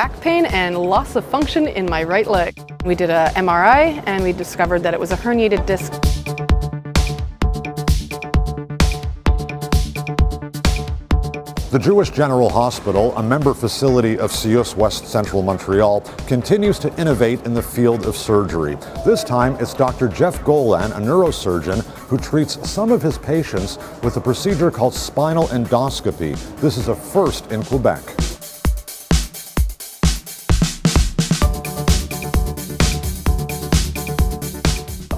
back pain and loss of function in my right leg. We did a MRI and we discovered that it was a herniated disc. The Jewish General Hospital, a member facility of CIUSSS West Central Montreal, continues to innovate in the field of surgery. This time, it's Dr. Jeff Golan, a neurosurgeon, who treats some of his patients with a procedure called spinal endoscopy. This is a first in Quebec.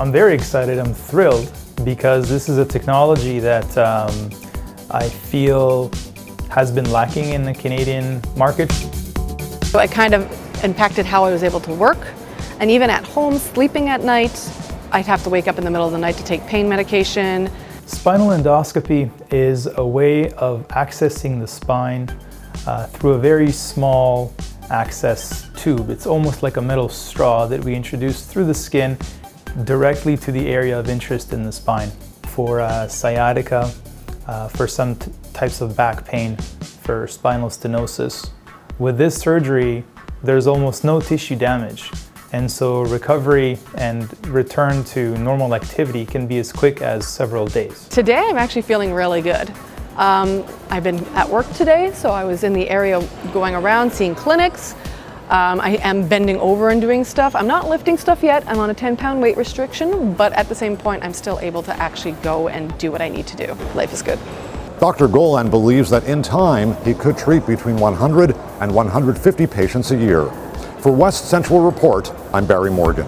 I'm very excited, I'm thrilled, because this is a technology that um, I feel has been lacking in the Canadian market. So it kind of impacted how I was able to work. And even at home, sleeping at night, I'd have to wake up in the middle of the night to take pain medication. Spinal endoscopy is a way of accessing the spine uh, through a very small access tube. It's almost like a metal straw that we introduce through the skin directly to the area of interest in the spine. For uh, sciatica, uh, for some types of back pain, for spinal stenosis. With this surgery, there's almost no tissue damage. And so recovery and return to normal activity can be as quick as several days. Today I'm actually feeling really good. Um, I've been at work today, so I was in the area going around seeing clinics. Um, I am bending over and doing stuff. I'm not lifting stuff yet. I'm on a 10 pound weight restriction, but at the same point, I'm still able to actually go and do what I need to do. Life is good. Dr. Golan believes that in time, he could treat between 100 and 150 patients a year. For West Central Report, I'm Barry Morgan.